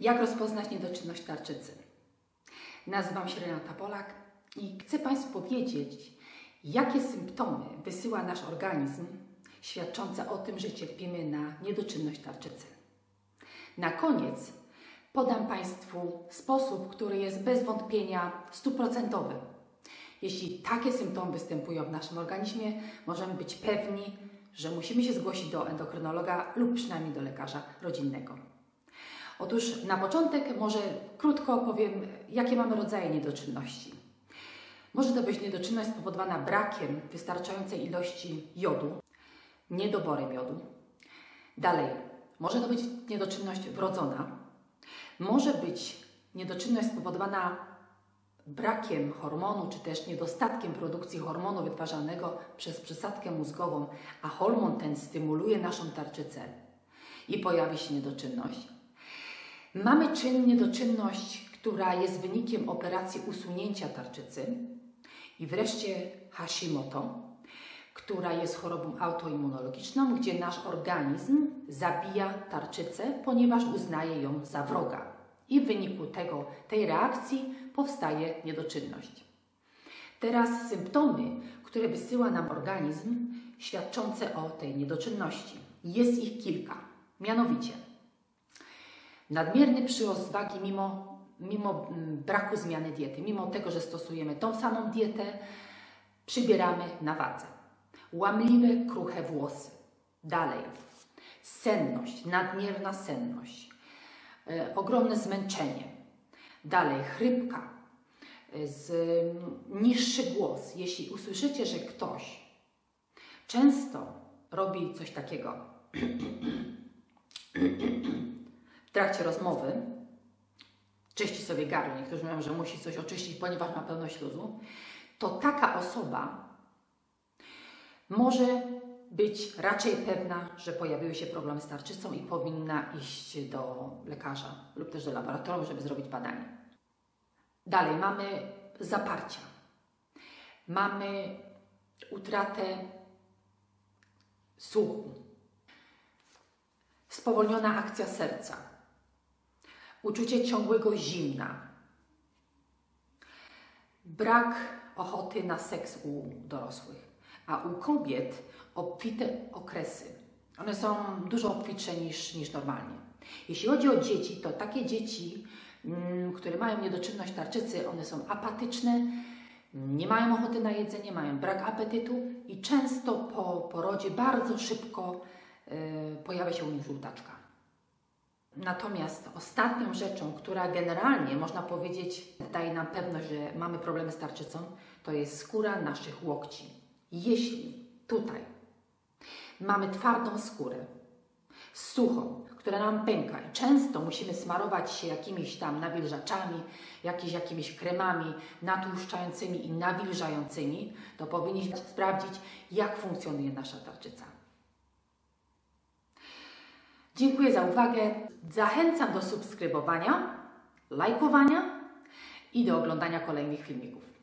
Jak rozpoznać niedoczynność tarczycy? Nazywam się Renata Polak i chcę Państwu powiedzieć, jakie symptomy wysyła nasz organizm świadczące o tym, że cierpimy na niedoczynność tarczycy. Na koniec podam Państwu sposób, który jest bez wątpienia stuprocentowy. Jeśli takie symptomy występują w naszym organizmie, możemy być pewni, że musimy się zgłosić do endokrynologa lub przynajmniej do lekarza rodzinnego. Otóż na początek może krótko opowiem, jakie mamy rodzaje niedoczynności. Może to być niedoczynność spowodowana brakiem wystarczającej ilości jodu, niedoborem jodu. Dalej, może to być niedoczynność wrodzona. Może być niedoczynność spowodowana brakiem hormonu, czy też niedostatkiem produkcji hormonu wytwarzanego przez przesadkę mózgową, a hormon ten stymuluje naszą tarczycę i pojawi się niedoczynność. Mamy czyn niedoczynność, która jest wynikiem operacji usunięcia tarczycy i wreszcie Hashimoto, która jest chorobą autoimmunologiczną, gdzie nasz organizm zabija tarczycę, ponieważ uznaje ją za wroga. I w wyniku tego, tej reakcji powstaje niedoczynność. Teraz symptomy, które wysyła nam organizm, świadczące o tej niedoczynności. Jest ich kilka. Mianowicie nadmierny przyrost wagi mimo, mimo mm, braku zmiany diety, mimo tego, że stosujemy tą samą dietę, przybieramy na wadze. Łamliwe, kruche włosy. Dalej. Senność, nadmierna senność. E, ogromne zmęczenie. Dalej, chrypka, e, z, niższy głos. Jeśli usłyszycie, że ktoś często robi coś takiego w trakcie rozmowy, czyści sobie gardło, niektórzy mówią, że musi coś oczyścić, ponieważ ma pełno śluzu, to taka osoba może być raczej pewna, że pojawiły się problemy z tarczycą i powinna iść do lekarza lub też do laboratorium, żeby zrobić badanie. Dalej mamy zaparcia. Mamy utratę słuchu. Spowolniona akcja serca. Uczucie ciągłego zimna. Brak ochoty na seks u dorosłych. A u kobiet obfite okresy. One są dużo obfitsze niż, niż normalnie. Jeśli chodzi o dzieci, to takie dzieci, mm, które mają niedoczynność tarczycy, one są apatyczne, nie mają ochoty na jedzenie, mają brak apetytu i często po porodzie bardzo szybko y, pojawia się u nich żółtaczka. Natomiast ostatnią rzeczą, która generalnie można powiedzieć daje nam pewność, że mamy problemy z tarczycą, to jest skóra naszych łokci. Jeśli tutaj mamy twardą skórę, suchą, która nam pęka i często musimy smarować się jakimiś tam nawilżaczami, jakimiś, jakimiś kremami natłuszczającymi i nawilżającymi, to powinniśmy sprawdzić, jak funkcjonuje nasza tarczyca. Dziękuję za uwagę. Zachęcam do subskrybowania, lajkowania i do oglądania kolejnych filmików.